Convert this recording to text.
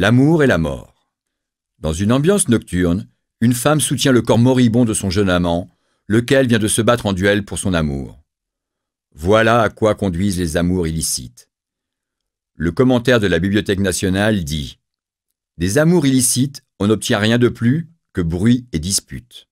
L'amour et la mort. Dans une ambiance nocturne, une femme soutient le corps moribond de son jeune amant, lequel vient de se battre en duel pour son amour. Voilà à quoi conduisent les amours illicites. Le commentaire de la Bibliothèque nationale dit Des amours illicites, on n'obtient rien de plus que bruit et dispute.